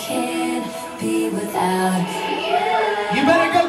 can't be without you. You better go.